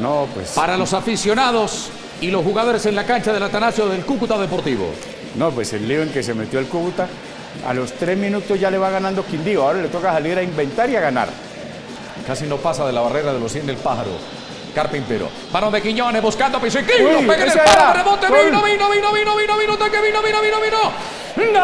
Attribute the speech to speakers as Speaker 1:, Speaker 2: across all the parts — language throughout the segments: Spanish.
Speaker 1: No, pues.
Speaker 2: para los aficionados y los jugadores en la cancha del Atanasio del Cúcuta Deportivo.
Speaker 1: No, pues el lío en que se metió el Cúcuta, a los tres minutos ya le va ganando Quindío. Ahora le toca salir a inventar y a ganar.
Speaker 2: Casi no pasa de la barrera de los 100 del pájaro. Carpintero. Parón de Quiñones buscando piso y Pega el palo, rebote. Vino, vino, vino, vino, vino, vino, toque, vino, vino, vino, vino.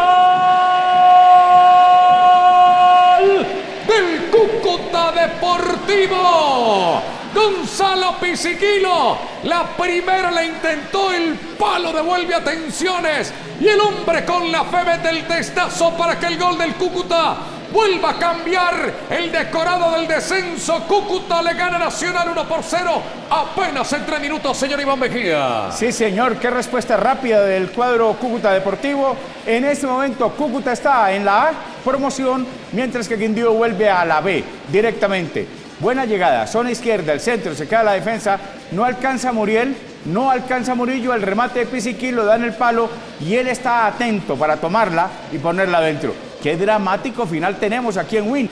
Speaker 2: ¡Gol! Del Cúcuta Deportivo. Gonzalo Pisiquilo. La primera la intentó, el palo devuelve atenciones. Y el hombre con la fe mete el testazo para que el gol del Cúcuta vuelva a cambiar el decorado del descenso. Cúcuta le gana Nacional 1 por 0. Apenas en tres minutos, señor Iván Mejía.
Speaker 1: Sí, señor, qué respuesta rápida del cuadro Cúcuta Deportivo. En este momento Cúcuta está en la A, promoción, mientras que Quindío vuelve a la B directamente. Buena llegada, zona izquierda, el centro, se queda la defensa, no alcanza Muriel, no alcanza Murillo, el remate de Pisiquí lo da en el palo y él está atento para tomarla y ponerla adentro. Qué dramático final tenemos aquí en Win.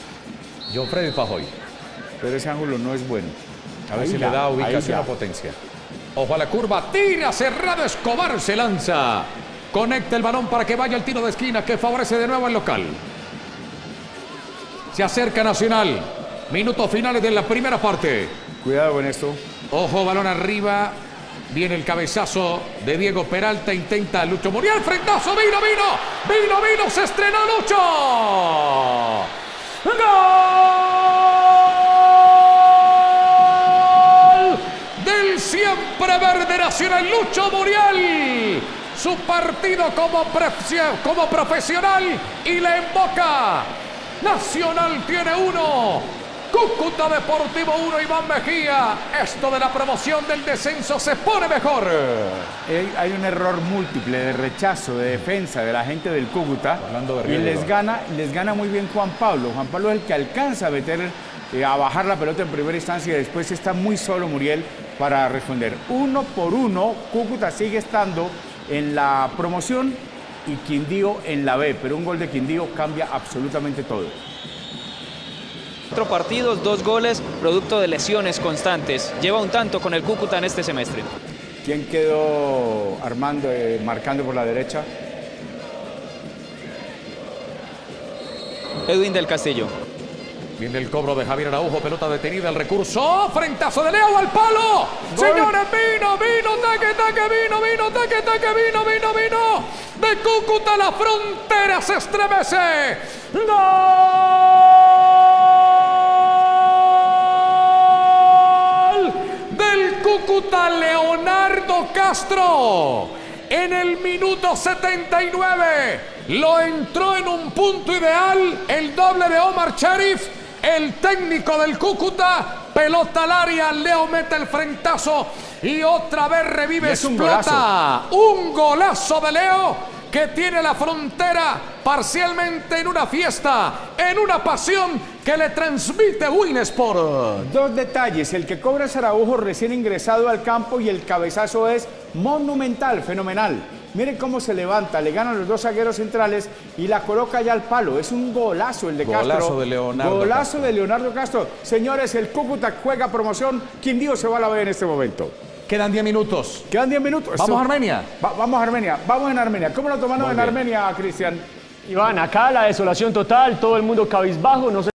Speaker 2: John Freddy Pajoy.
Speaker 1: Pero ese ángulo no es bueno.
Speaker 2: A ver si le da ubicación a potencia. Ojo a la curva, tira cerrado, Escobar se lanza. Conecta el balón para que vaya el tiro de esquina que favorece de nuevo el local. Se acerca Nacional. Minutos finales de la primera parte.
Speaker 1: Cuidado con esto.
Speaker 2: Ojo, balón arriba. Viene el cabezazo de Diego Peralta. Intenta Lucho Muriel. Frentazo. Vino, vino. Vino, vino. Se estrenó Lucho. ¡Gol! Del siempre verde nacional Lucho Muriel. Su partido como, como profesional y le emboca. Nacional tiene uno. Cúcuta Deportivo 1, Iván Mejía. Esto de la promoción del descenso se pone mejor.
Speaker 1: Hay un error múltiple de rechazo, de defensa de la gente del Cúcuta.
Speaker 2: Hablando de
Speaker 1: y les gana, les gana muy bien Juan Pablo. Juan Pablo es el que alcanza a meter, eh, a bajar la pelota en primera instancia y después está muy solo Muriel para responder. Uno por uno, Cúcuta sigue estando en la promoción y Quindío en la B, pero un gol de Quindío cambia absolutamente todo.
Speaker 3: Cuatro partidos, dos goles, producto de lesiones constantes. Lleva un tanto con el Cúcuta en este semestre.
Speaker 1: ¿Quién quedó armando, eh, marcando por la derecha?
Speaker 3: Edwin del Castillo.
Speaker 2: Viene el cobro de Javier Araujo, pelota detenida, el recurso, frentazo de Leo al palo. Señores, vino, vino, taque, taque, vino, vino, taque, taque, vino, vino, vino. De Cúcuta la frontera se estremece. ¡Gol! Castro. En el minuto 79 lo entró en un punto ideal el doble de Omar Sharif, el técnico del Cúcuta. Pelota al área, Leo mete el frentazo y otra vez revive
Speaker 1: es un
Speaker 2: explota. Un golazo de Leo que tiene la frontera parcialmente en una fiesta, en una pasión que le transmite Winsport.
Speaker 1: Dos detalles, el que cobra es Araujo recién ingresado al campo y el cabezazo es monumental, fenomenal. Miren cómo se levanta, le ganan los dos zagueros centrales y la coloca ya al palo. Es un golazo el de
Speaker 2: Golazo
Speaker 1: Castro.
Speaker 2: de Leonardo
Speaker 1: Golazo
Speaker 2: Castro.
Speaker 1: de Leonardo Castro. Señores, el Cúcuta juega promoción. Quindío se va a la B en este momento.
Speaker 2: Quedan 10 minutos.
Speaker 1: Quedan 10 minutos.
Speaker 2: Vamos a Armenia.
Speaker 1: Va- vamos a Armenia. Vamos en Armenia. ¿Cómo lo tomaron en. Armenia, Cristian?
Speaker 4: Iván, acá la desolación total, todo el mundo cabizbajo, no sé